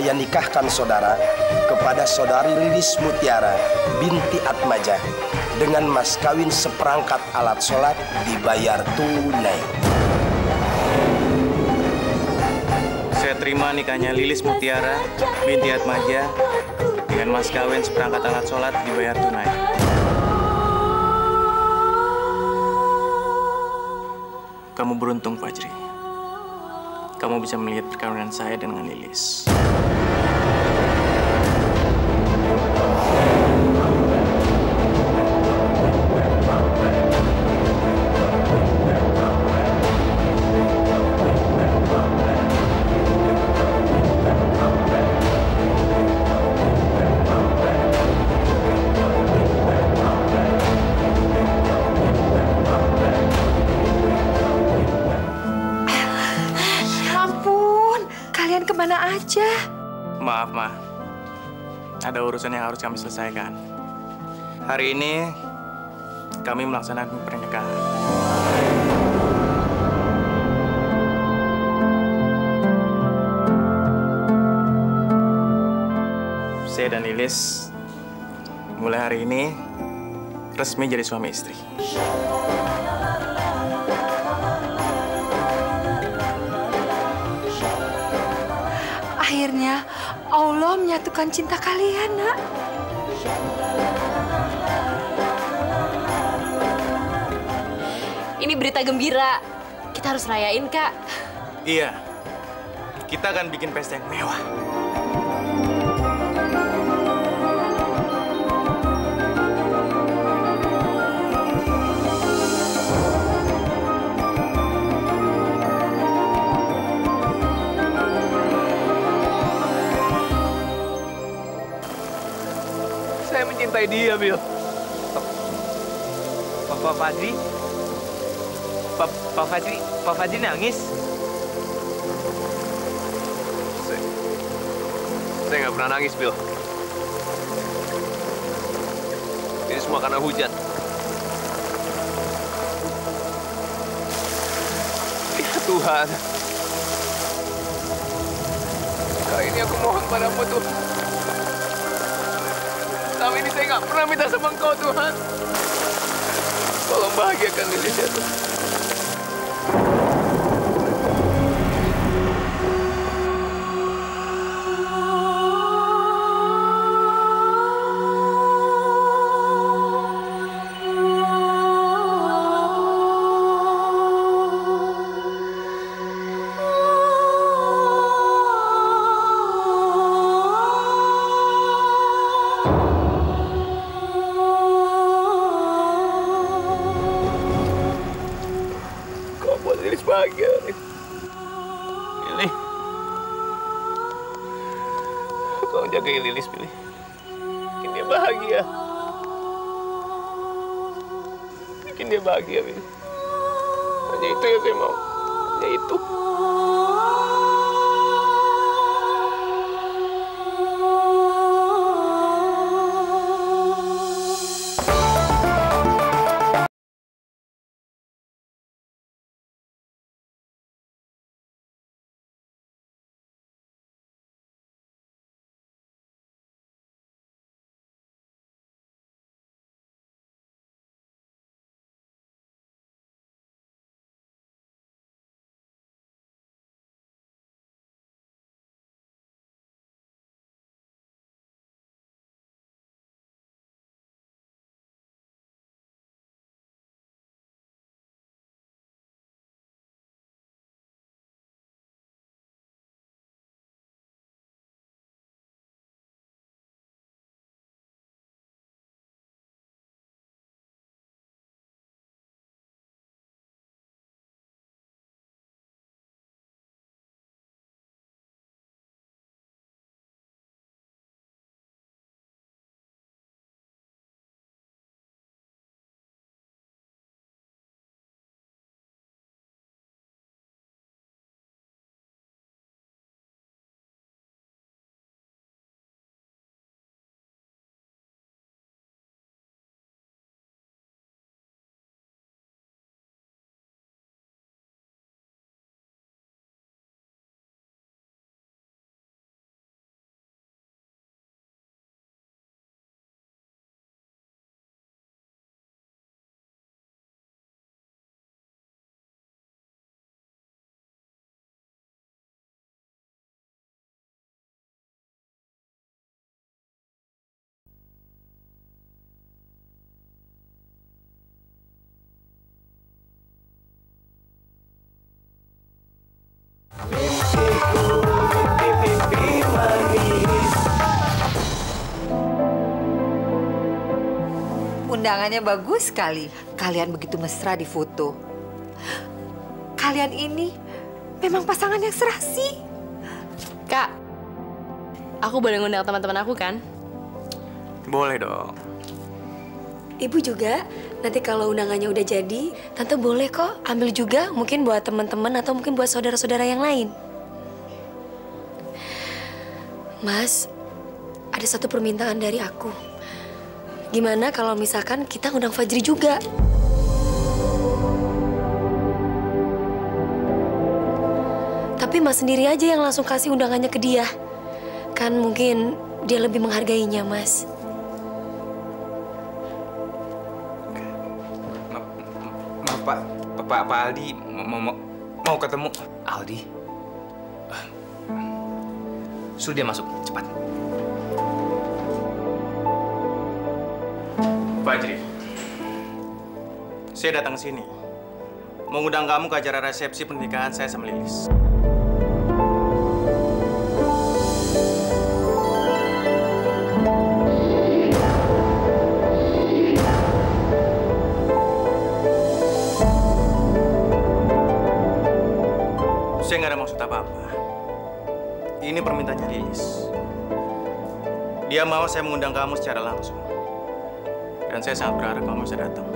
Saya nikahkan saudara kepada saudari Lilis Mutiara binti Atmaja dengan mas kawin seperangkat alat sholat dibayar tunai. Saya terima nikahnya Lilis Mutiara binti Atmaja dengan mas kawin seperangkat alat sholat dibayar tunai. Kamu beruntung, Fajri. Kamu bisa melihat perkawinan saya dengan Lilis. Urusan yang harus kami selesaikan. Hari ini kami melaksanakan pernikahan. Saya dan Lilis mulai hari ini resmi jadi suami istri. Menyatukan cinta kalian, nak. Ini berita gembira. Kita harus rayain, Kak. Iya, kita akan bikin pesta yang mewah. Mencintai dia, Bil. Pak Fadri? Pak Fadri, Pak Fadri nangis? Saya nggak pernah nangis, Bil. Ini semua karena hujan. Ya Tuhan. Kali ini aku mohon padamu, Tuhan. Ini saya nggak pernah minta sama engkau, Tuhan. Tolong bahagiakan Lilis ya, Tuhan. Bikin dia bahagia. Bikin dia bahagia, Billy. Hanya itu yang saya mau. Hanya undangannya bagus sekali. Kalian begitu mesra di foto. Kalian ini memang pasangan yang serasi. Kak, aku boleh ngundang teman-teman aku kan? Boleh dong. Ibu juga, nanti kalau undangannya udah jadi, Tante boleh kok ambil juga mungkin buat teman-teman atau mungkin buat saudara-saudara yang lain. Mas, ada satu permintaan dari aku. Gimana kalau misalkan kita undang Fajri juga? Tapi Mas sendiri aja yang langsung kasih undangannya ke dia. Kan mungkin dia lebih menghargainya, Mas. Ma- Maaf Pak, Pak, Pak Aldi mau, mau, mau ketemu Aldi. Ah. Suruh dia masuk, cepat. Fajri, saya datang ke sini. Mengundang kamu ke acara resepsi pernikahan saya sama Lilis. Saya nggak ada maksud apa-apa. Ini permintaannya Lilis. Dia mau saya mengundang kamu secara langsung. Dan saya sangat berharap kamu bisa datang.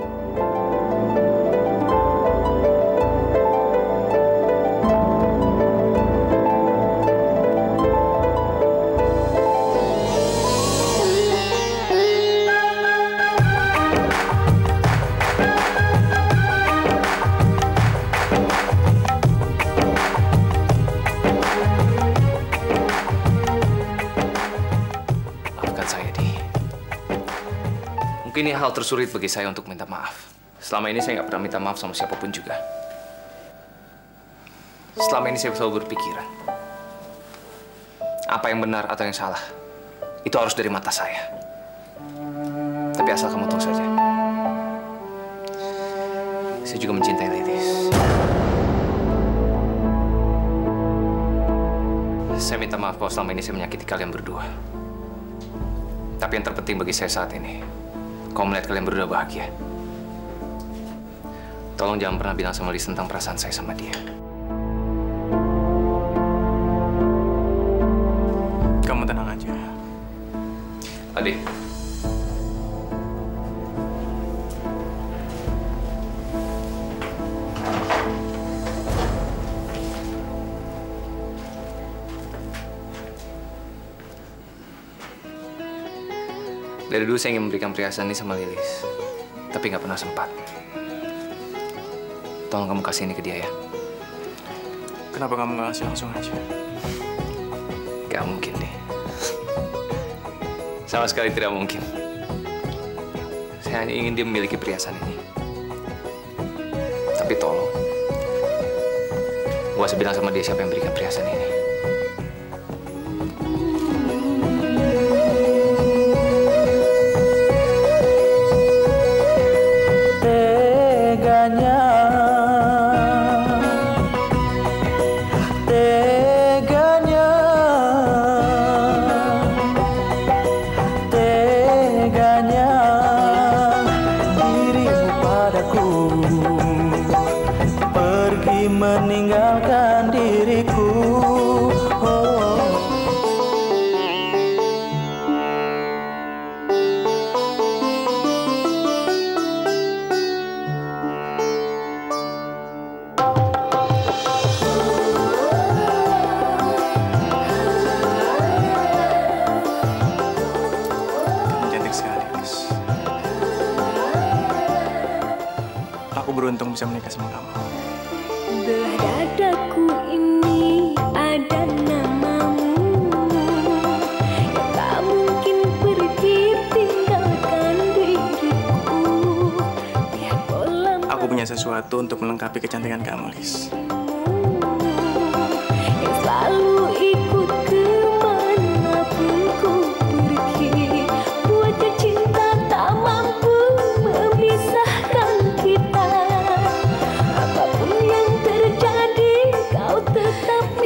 Mungkin ini hal tersulit bagi saya untuk minta maaf. Selama ini saya nggak pernah minta maaf sama siapa pun juga. Selama ini saya selalu berpikiran. Apa yang benar atau yang salah, itu harus dari mata saya. Tapi asal kamu tahu saja. Saya juga mencintai Lilis. Saya minta maaf kalau selama ini saya menyakiti kalian berdua. Tapi yang terpenting bagi saya saat ini, kau melihat kalian berdua bahagia. Tolong jangan pernah bilang sama Liz tentang perasaan saya sama dia. Kamu tenang aja. Adik. Dari dulu saya ingin memberikan perhiasan ini sama Lilis, tapi nggak pernah sempat. Tolong kamu kasih ini ke dia ya. Kenapa kamu nggak kasih langsung aja? Gak mungkin deh. Sama sekali tidak mungkin. Saya hanya ingin dia memiliki perhiasan ini. Tapi tolong. Gua usah bilang sama dia siapa yang berikan perhiasan ini.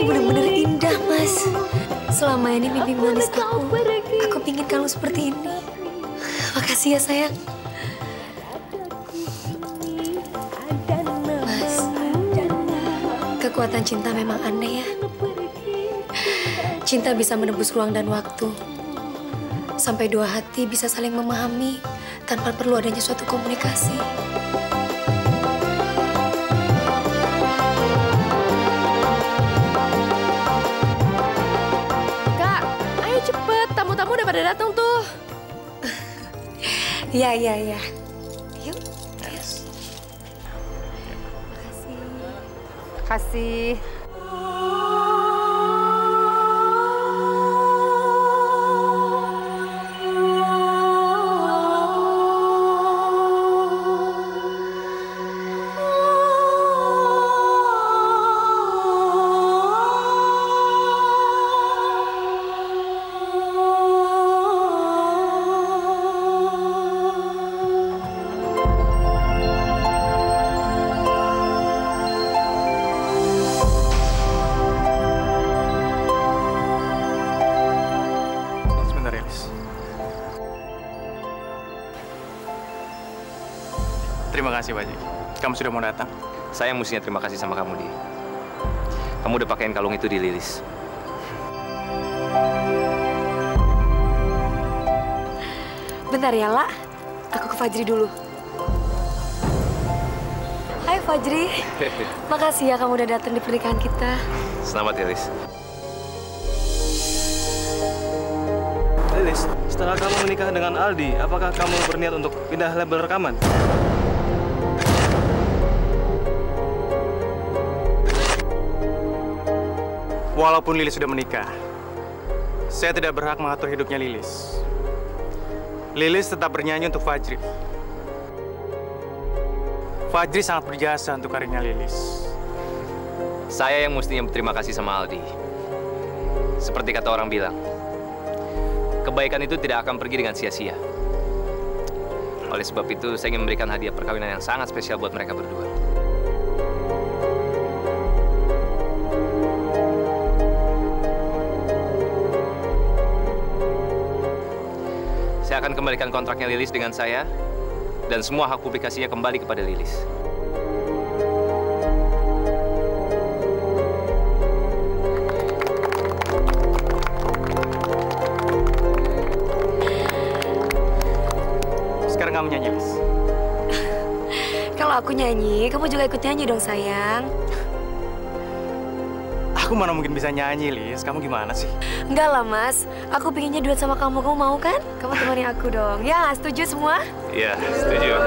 Benar-benar indah, Mas. Selama ini mimpi manis aku, aku pingin kamu seperti ini. Makasih ya, sayang. Kekuatan cinta memang aneh ya. Cinta bisa menebus ruang dan waktu. Sampai dua hati bisa saling memahami tanpa perlu adanya suatu komunikasi. Kak, ayo cepet. Tamu-tamu udah pada datang tuh. Iya, iya, iya. Kasih. Kasih, Pak Haji. Kamu sudah mau datang. Saya mestinya terima kasih sama kamu, Di. Kamu udah pakein kalung itu di Lilis. Bentar ya, La. Aku ke Fajri dulu. Hai Fajri. Makasih ya kamu udah datang di pernikahan kita. Selamat ya, Lilis. Lilis, setelah kamu menikah dengan Aldi, apakah kamu berniat untuk pindah label rekaman? Walaupun Lilis sudah menikah, saya tidak berhak mengatur hidupnya Lilis. Lilis tetap bernyanyi untuk Fajri. Fajri sangat berjasa untuk karirnya Lilis. Saya yang mestinya berterima kasih sama Aldi. Seperti kata orang bilang, kebaikan itu tidak akan pergi dengan sia-sia. Oleh sebab itu, saya ingin memberikan hadiah perkawinan yang sangat spesial buat mereka berdua. Akan kembalikan kontraknya Lilis dengan saya, dan semua hak publikasinya kembali kepada Lilis. Sekarang kamu nyanyi, Lilis. Kalau aku nyanyi, kamu juga ikut nyanyi dong sayang. Aku mana mungkin bisa nyanyi, Lis. Kamu gimana sih? Enggak lah mas, aku pinginnya duet sama kamu. Kamu mau kan? Kamu temani aku dong. Ya, setuju semua? Iya, setuju.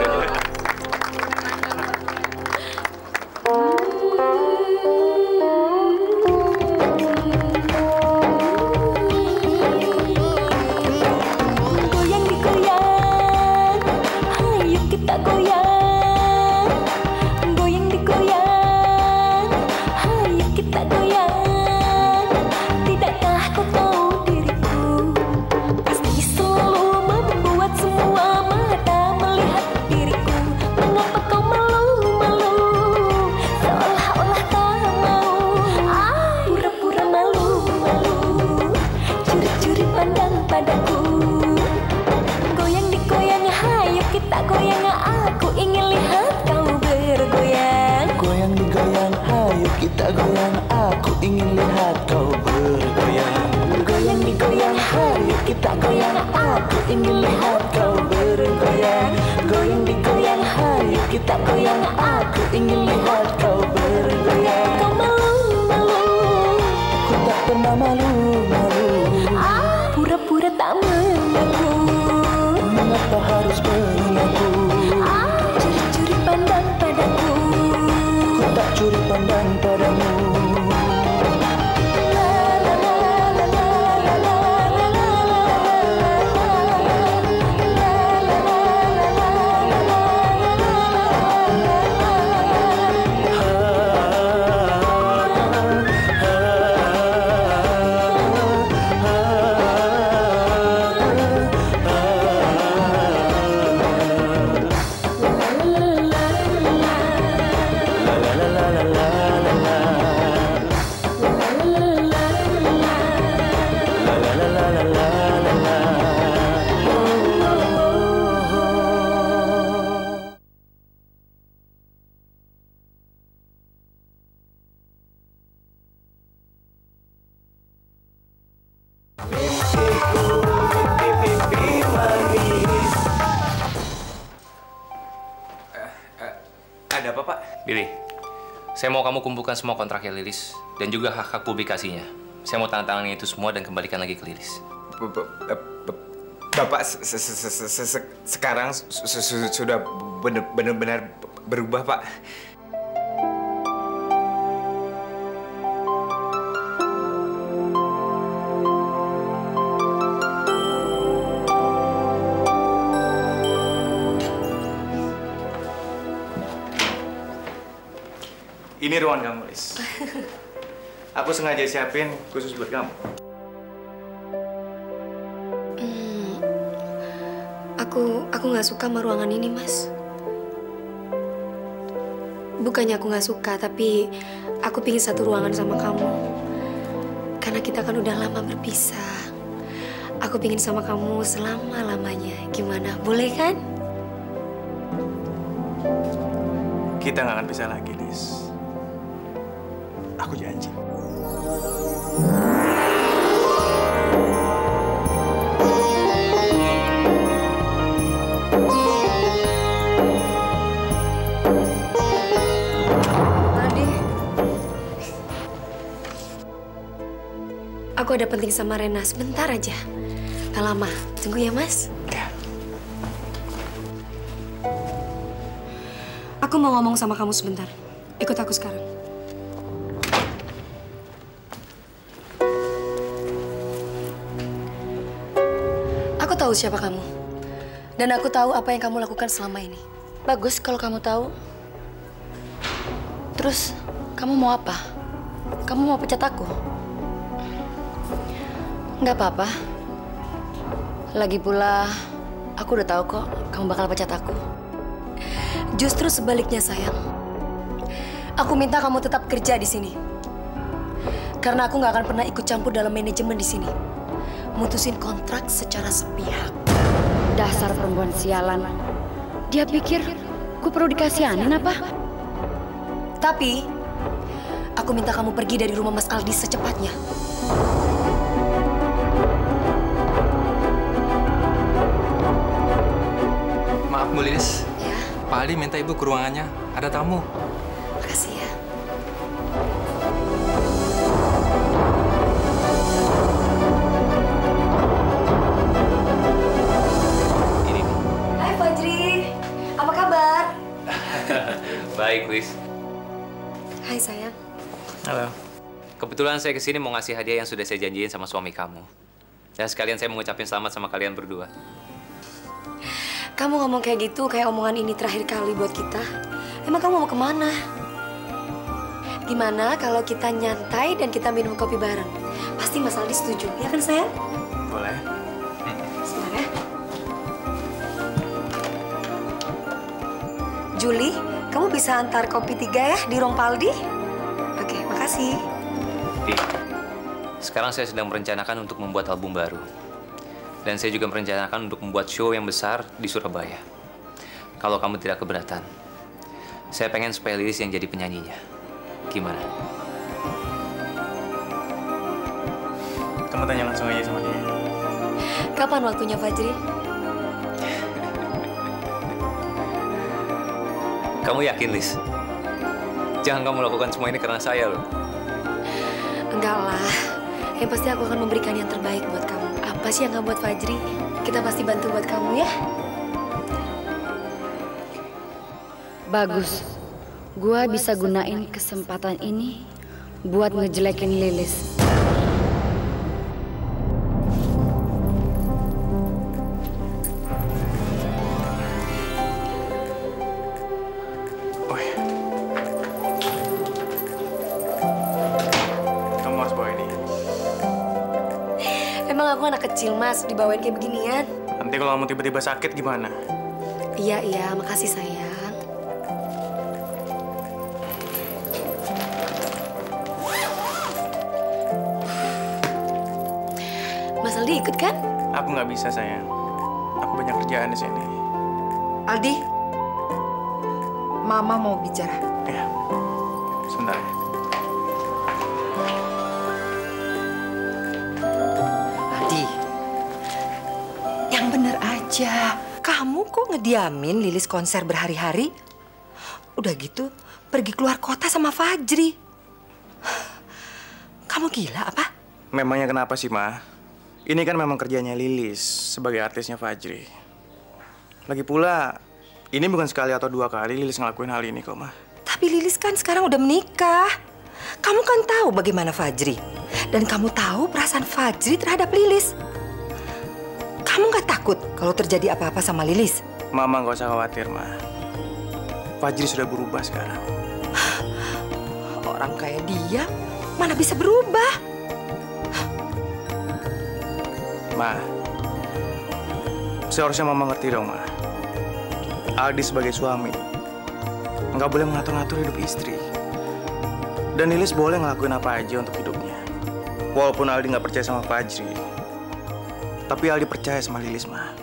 Goyang digoyang, ayo kita goyang. Aku ingin lihat kau bergoyang. Goyang digoyang, hayo kita goyang. Aku ingin lihat kau bergoyang. Goyang digoyang, hayo kita goyang. Aku ingin lihat kau bergoyang. Kau malu-malu. Ku tak pernah malu-malu. Ah, pura-pura tak mengaku Mengapa harus mengaku saya mau kamu kumpulkan semua kontraknya Lilis dan juga hak-hak publikasinya. Saya mau tanda tangan itu semua dan kembalikan lagi ke Lilis. Bapak se- se- se- se- se- se- sekarang su- su- su- sudah benar- benar-benar berubah, Pak. Ini ruangan kamu, Lis. Aku sengaja siapin khusus buat kamu. Hmm, aku aku nggak suka sama ruangan ini, Mas. Bukannya aku nggak suka, tapi aku pingin satu ruangan sama kamu. Karena kita kan udah lama berpisah. Aku pingin sama kamu selama-lamanya. Gimana? Boleh kan? Kita nggak akan bisa lagi, Lis. Aku janji. Aku ada penting sama Rena sebentar aja. Tak lama. Tunggu ya, Mas. Aku mau ngomong sama kamu sebentar. Ikut aku sekarang. Tahu siapa kamu. Dan aku tahu apa yang kamu lakukan selama ini. Bagus kalau kamu tahu. Terus, kamu mau apa? Kamu mau pecat aku? Nggak apa-apa. Lagi pula, aku udah tahu kok kamu bakal pecat aku. Justru sebaliknya, sayang. Aku minta kamu tetap kerja di sini. Karena aku nggak akan pernah ikut campur dalam manajemen di sini. Mutusin kontrak secara sepihak. Dasar perempuan sialan. Dia pikir gue perlu dikasihanin apa? Tapi, aku minta kamu pergi dari rumah Mas Aldi secepatnya. Maaf, Bu Lilis. Ya. Pak Aldi minta Ibu ke ruangannya. Ada tamu. Baik, Lilis. Hai sayang. Halo. Kebetulan saya ke sini mau ngasih hadiah yang sudah saya janjiin sama suami kamu. Dan sekalian saya mau ngucapin selamat sama kalian berdua. Kamu ngomong kayak gitu, kayak omongan ini terakhir kali buat kita. Emang kamu mau ke mana? Gimana kalau kita nyantai dan kita minum kopi bareng? Pasti Mas Aldi setuju, ya kan sayang? Boleh. Sebentar ya. Juli, kamu bisa antar kopi tiga ya di ruang Paldi? Oke, makasih. Di, sekarang saya sedang merencanakan untuk membuat album baru. Dan saya juga merencanakan untuk membuat show yang besar di Surabaya. Kalau kamu tidak keberatan, saya pengen supaya Lilis yang jadi penyanyinya. Gimana? Kamu tanya langsung aja sama dia. Kapan waktunya Fajri? Kamu yakin, Liz? Jangan kamu lakukan semua ini karena saya loh. Enggak lah. Yang pasti aku akan memberikan yang terbaik buat kamu. Apa sih yang nggak buat Fajri? Kita pasti bantu buat kamu ya. Bagus. Gua bisa gunain kesempatan ini buat ngejelekin Lilis. Kecil mas, dibawain kayak beginian. Nanti kalau kamu tiba-tiba sakit gimana? Iya iya, makasih sayang. Mas Aldi ikut kan? Aku nggak bisa sayang. Aku banyak kerjaan di sini. Aldi, Mama mau bicara. Ya, sebentar aja. Kamu kok ngediamin Lilis konser berhari-hari? Udah gitu, pergi keluar kota sama Fajri. Kamu gila apa? Memangnya kenapa sih, Ma? Ini kan memang kerjanya Lilis sebagai artisnya Fajri. Lagi pula, ini bukan sekali atau dua kali Lilis ngelakuin hal ini kok, Ma. Tapi Lilis kan sekarang udah menikah. Kamu kan tahu bagaimana Fajri. Dan kamu tahu perasaan Fajri terhadap Lilis. Kamu nggak takut kalau terjadi apa-apa sama Lilis? Mama nggak usah khawatir, Ma. Fajri sudah berubah sekarang. Orang kayak dia mana bisa berubah? Ma, seharusnya Mama ngerti dong, Ma. Aldi sebagai suami nggak boleh mengatur-ngatur hidup istri. Dan Lilis boleh ngelakuin apa aja untuk hidupnya. Walaupun Aldi nggak percaya sama Fajri, tapi Aldi percaya sama Lilis, Ma.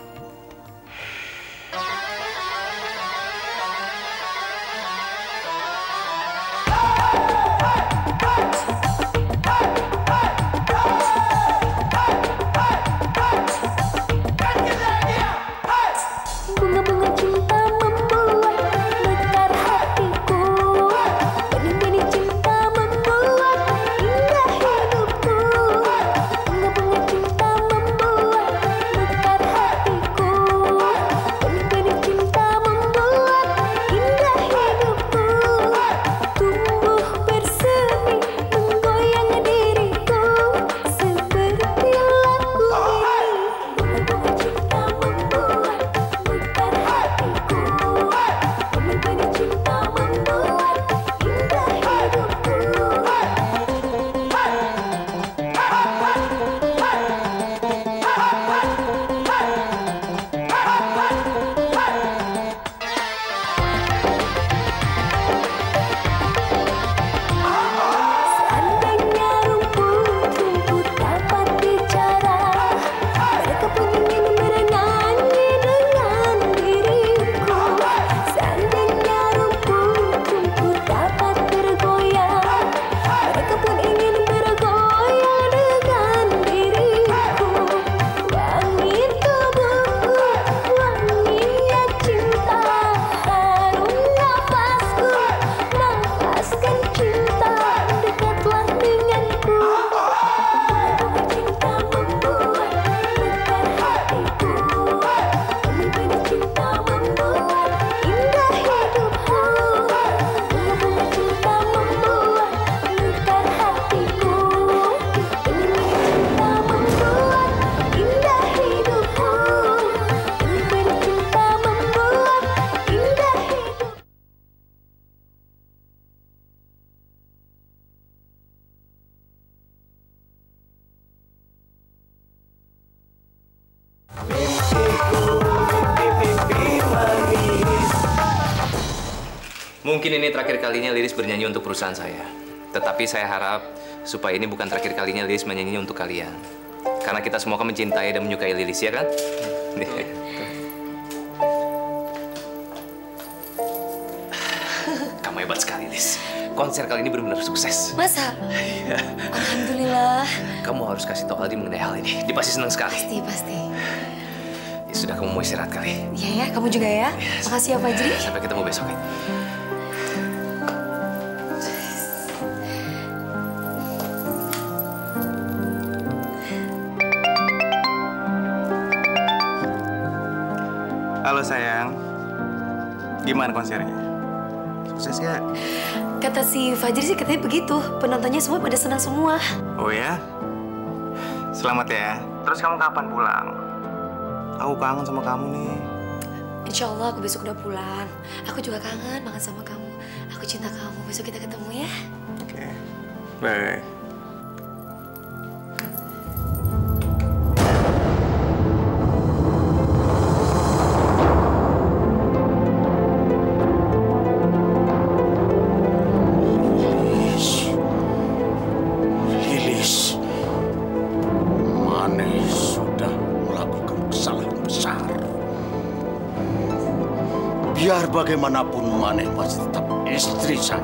Mungkin ini terakhir kalinya Lilis bernyanyi untuk perusahaan saya. Tetapi saya harap supaya ini bukan terakhir kalinya Lilis menyanyi untuk kalian. Karena kita semua kan mencintai dan menyukai Lilis, ya kan? Kamu hebat sekali, Lilis. Konser kali ini benar-benar sukses. Masa? Alhamdulillah. Kamu harus kasih tahu Aldi mengenai hal ini. Dia pasti senang sekali. Pasti, pasti. Ya sudah, kamu mau istirahat kali. Iya ya, kamu juga ya. Makasih ya Fajri. Sampai ketemu besok ya. Gimana konsernya? Sukses nggak? Kata si Fajri sih katanya begitu. Penontonnya semua pada senang semua. Oh ya? Selamat ya. Terus kamu kapan pulang? Aku kangen sama kamu nih. Insya Allah aku besok udah pulang. Aku juga kangen banget sama kamu. Aku cinta kamu. Besok kita ketemu ya. Oke. Bye. Bagaimanapun Mane masih tetap istri saya.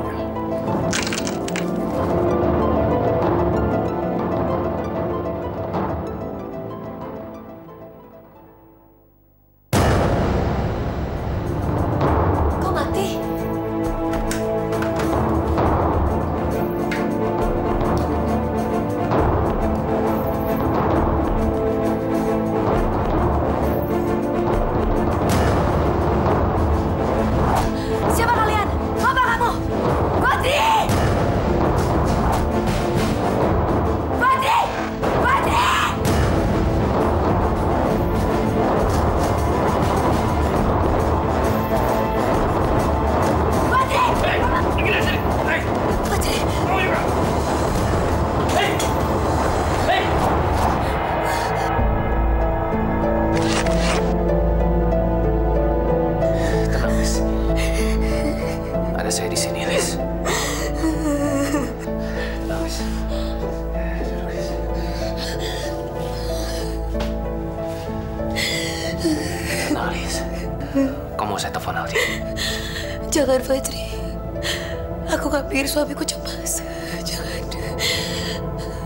Aku gak pikir suamiku cemas. Jangan.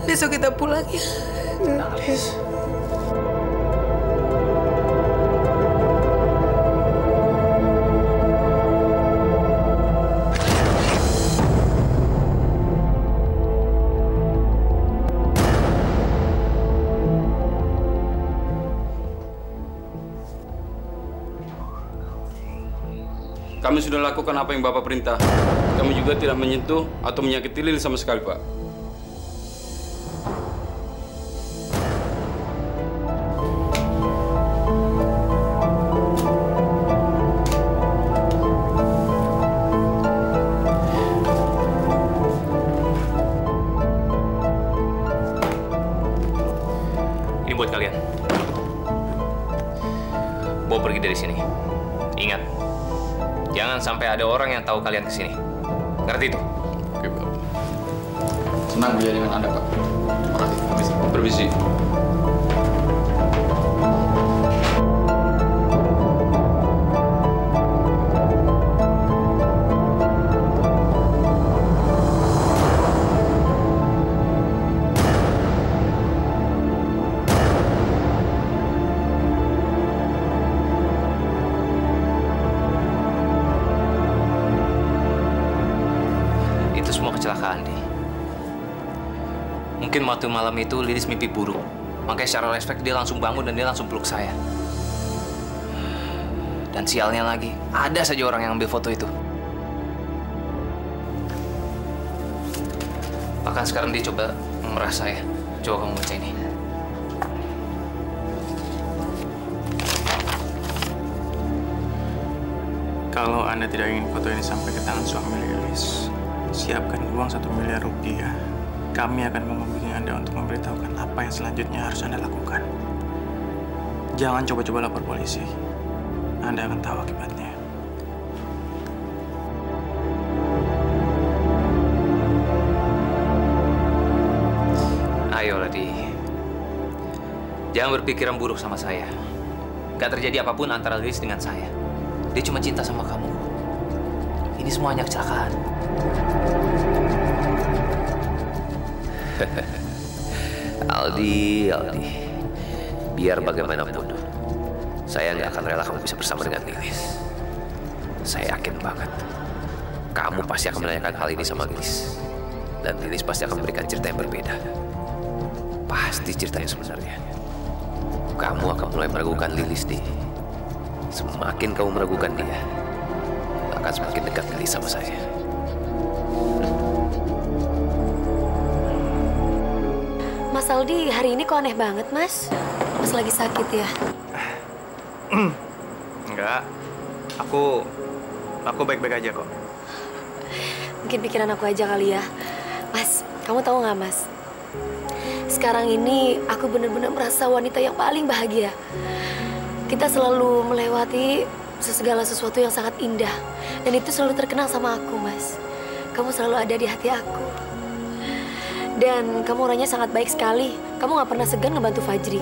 Besok kita pulang ya. Tenang, Lilis. Kami sudah lakukan apa yang Bapak perintah. Kami juga tidak menyentuh atau menyakiti Lili sama sekali, Pak. Ini buat kalian. Bawa pergi dari sini. Ingat, jangan sampai ada orang yang tahu kalian ke sini. Kecelakaan, Di. Mungkin waktu malam itu Lilis mimpi buruk. Makanya secara respect dia langsung bangun dan dia langsung peluk saya. Dan sialnya lagi, ada saja orang yang ambil foto itu. Bahkan sekarang dia coba memerah saya. Coba kamu baca ini. Kalau Anda tidak ingin foto ini sampai ke tangan suami Lilis, siapkan uang satu miliar rupiah. Kami akan menghubungi Anda untuk memberitahukan apa yang selanjutnya harus Anda lakukan. Jangan coba-coba lapor polisi. Anda akan tahu akibatnya. Ayo, Ladi. Jangan berpikiran buruk sama saya. Gak terjadi apa pun antara Lilis dengan saya. Dia cuma cinta sama kamu. Ini semuanya kecelakaan. Aldi, Aldi. Biar bagaimanapun, saya nggak akan rela kamu bisa bersama dengan Lilis. Saya yakin banget, kamu pasti akan menanyakan hal ini sama Lilis. Dan Lilis pasti akan memberikan cerita yang berbeda. Pasti cerita yang sebenarnya. Kamu akan mulai meragukan Lilis, di. Semakin kamu meragukan dia, akan semakin dekat Lilis sama saya. Mas Aldi, hari ini kok aneh banget, Mas? Mas lagi sakit ya? Enggak. Aku aku baik-baik aja kok. Mungkin pikiran aku aja kali ya. Mas, kamu tahu nggak, Mas? Sekarang ini aku benar-benar merasa wanita yang paling bahagia. Kita selalu melewati segala sesuatu yang sangat indah. Dan itu selalu terkenang sama aku, Mas. Kamu selalu ada di hati aku. Dan kamu orangnya sangat baik sekali. Kamu nggak pernah segan ngebantu Fajri.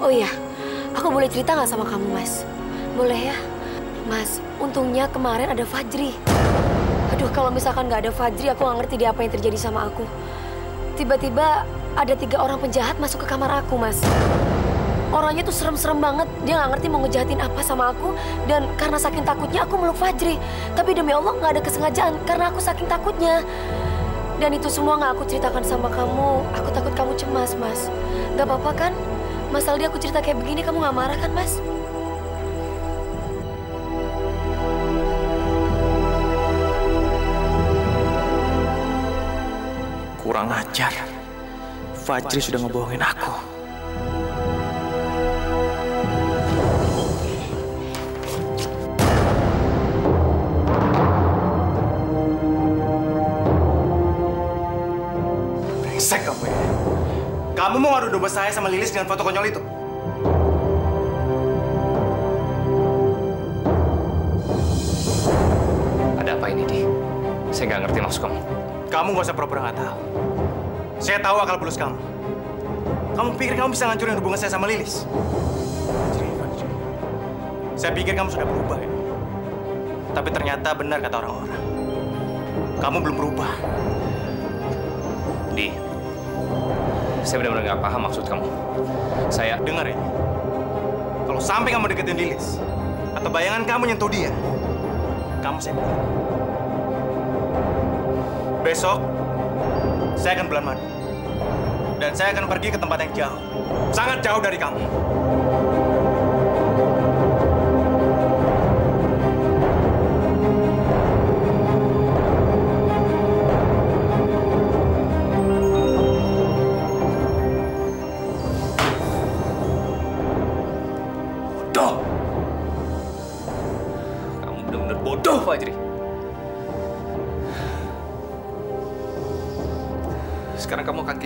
Oh iya, aku boleh cerita nggak sama kamu, Mas? Boleh ya? Mas, untungnya kemarin ada Fajri. Aduh, kalau misalkan nggak ada Fajri, aku nggak ngerti dia apa yang terjadi sama aku. Tiba-tiba ada tiga orang penjahat masuk ke kamar aku, Mas. Orangnya tuh serem-serem banget. Dia nggak ngerti mau ngejahatin apa sama aku. Dan karena saking takutnya, aku meluk Fajri. Tapi demi Allah nggak ada kesengajaan karena aku saking takutnya. Dan itu semua nggak aku ceritakan sama kamu. Aku takut kamu cemas, Mas. Gak apa-apa kan? Mas Aldi aku cerita kayak begini, kamu nggak marah kan, Mas? Kurang ajar. Fajri sudah ngebohongin aku. Brengsek kamu ya. Kamu mau ngadu domba saya sama Lilis dengan foto konyol itu? Ada apa ini, Di? Saya nggak ngerti maksud kamu. Kamu nggak usah pura-pura nggak tahu. Saya tahu akal bulus kamu. Kamu pikir kamu bisa ngancurin hubungan saya sama Lilis? Saya pikir kamu sudah berubah ya. Tapi ternyata benar kata orang-orang. Kamu belum berubah. Di, saya benar-benar nggak paham maksud kamu. Saya dengar ya. Kalau sampai kamu deketin Lilis, atau bayangan kamu nyentuh dia, kamu saya bilang. Besok, saya akan bulan madu. Dan saya akan pergi ke tempat yang jauh. Sangat jauh dari kamu.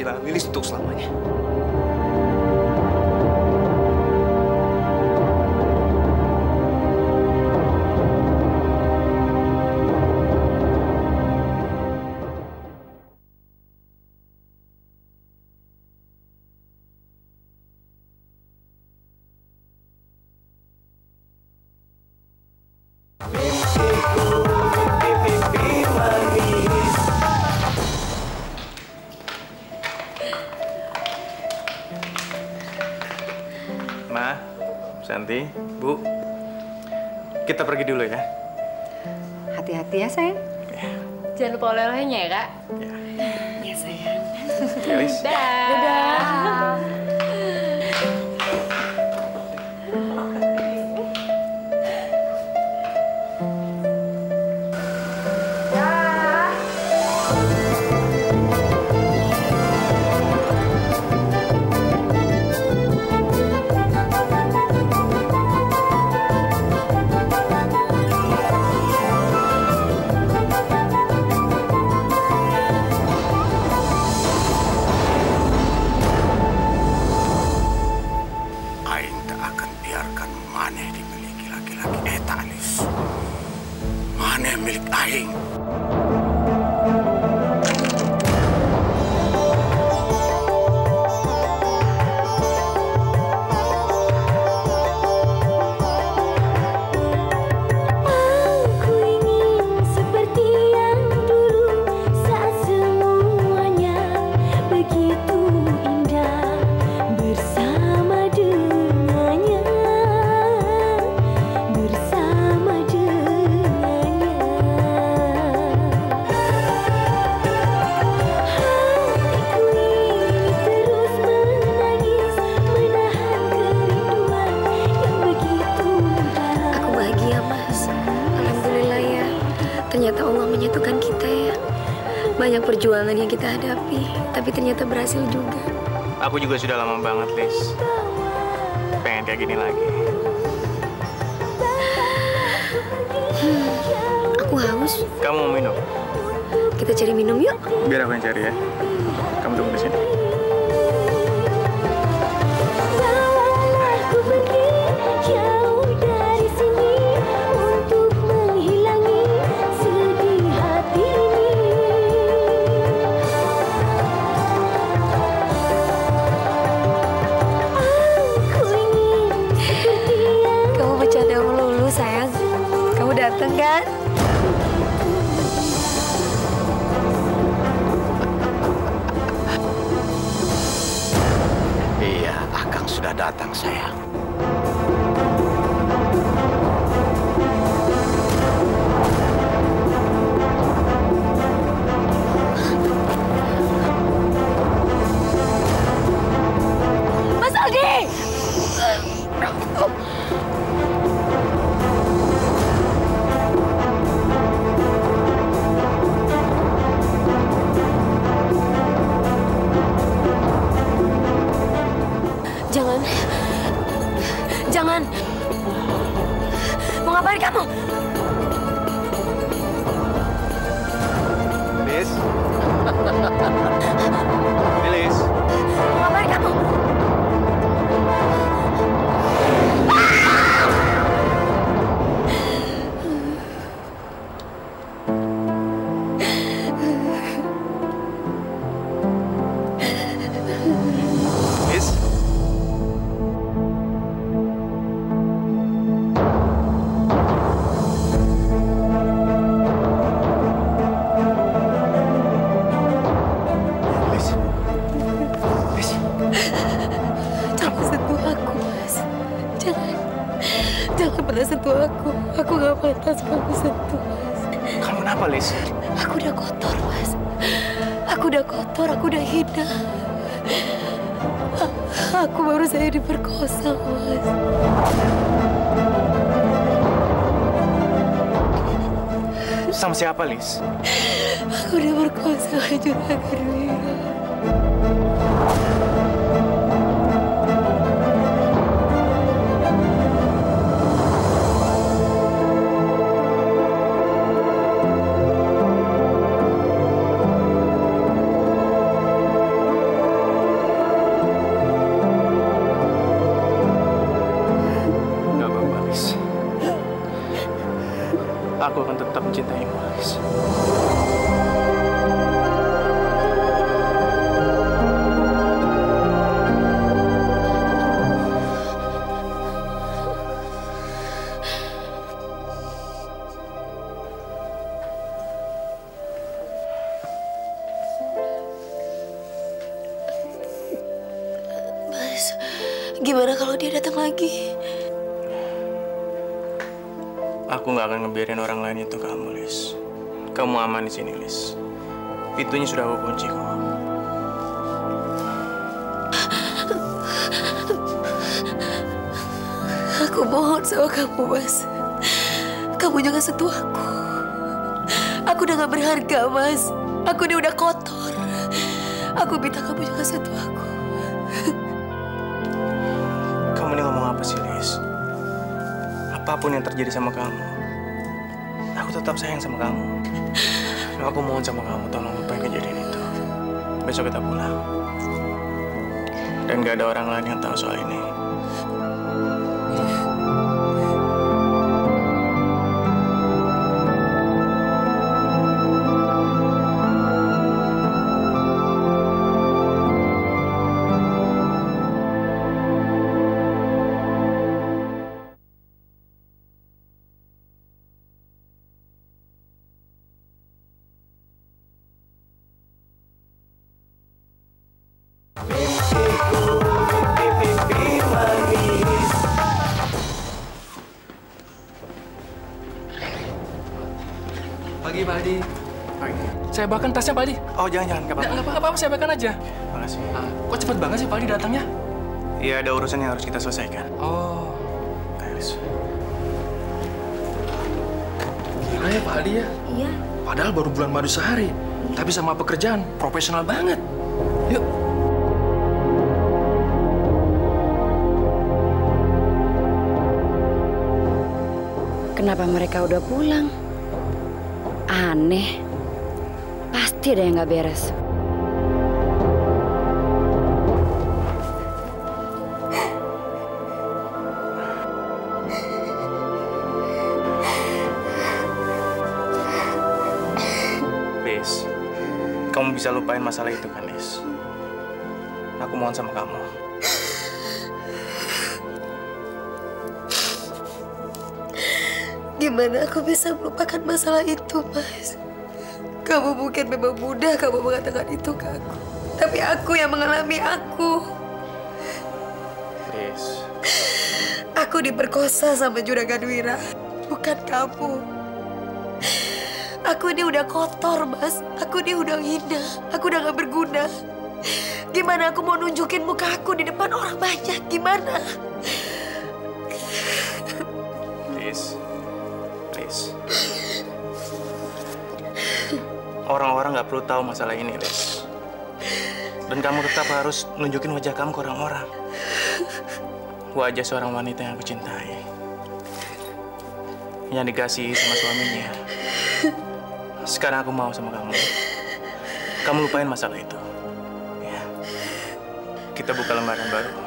Kehilangan Lilis untuk selamanya. Berhasil juga. Aku juga sudah lama banget, Lis. Pengen kayak gini lagi. Aku haus. Kamu mau minum? Kita cari minum yuk. Biar aku yang cari ya. Sama siapa, Lis? Aku udah berkuasa juragan Wira. Lain itu kamu, Lis. Kamu aman di sini, Lis. Pintunya sudah aku kunci kok. Aku mohon sama kamu, Mas. Kamu jangan sentuh aku. Aku udah gak berharga, Mas. Aku ini udah kotor. Aku minta kamu jangan sentuh aku. Kamu ini ngomong apa sih, Lis? Apa pun yang terjadi sama kamu, tetap sayang sama kamu. Aku mohon sama kamu, tolong lupain kejadian itu. Besok kita pulang. Dan gak ada orang lain yang tahu soal ini. Saya bahkan tasnya Pak Adi. Oh jangan jangan, nggak apa-apa. nggak apa-apa, saya bahkan aja. Makasih. Ah, kok cepet banget sih Pak Adi datangnya? Iya ada urusan yang harus kita selesaikan. Oh. Lis. Gila ya Pak Adi ya. Iya. Padahal baru bulan madu sehari. Tapi sama pekerjaan, profesional banget. Yuk. Kenapa mereka udah pulang? Aneh. Pasti ada yang nggak beres. Kamu bisa lupain masalah itu kan, Lis? Aku mohon sama kamu. Gimana aku bisa melupakan masalah itu, Mas? Kamu mungkin memang mudah kamu mengatakan itu ke aku. Tapi aku yang mengalami aku. Lis, Aku diperkosa sama Juragan Wira. Bukan kamu. Aku ini udah kotor, Mas. Aku ini udah hina. Aku udah gak berguna. Gimana aku mau nunjukin muka aku di depan orang banyak? Gimana? Orang-orang nggak perlu tahu masalah ini, Lis. Dan kamu tetap harus nunjukin wajah kamu ke orang-orang. Wajah seorang wanita yang aku cintai. Yang dikasihi sama suaminya. Sekarang aku mau sama kamu. Kamu lupain masalah itu. Ya. Kita buka lembaran baru.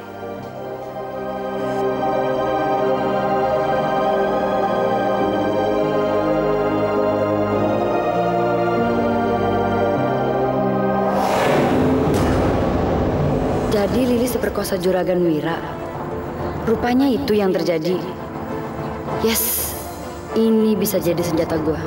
Jadi Lilis diperkosa juragan Wira. Rupanya itu yang terjadi. Yes, ini bisa jadi senjata gua.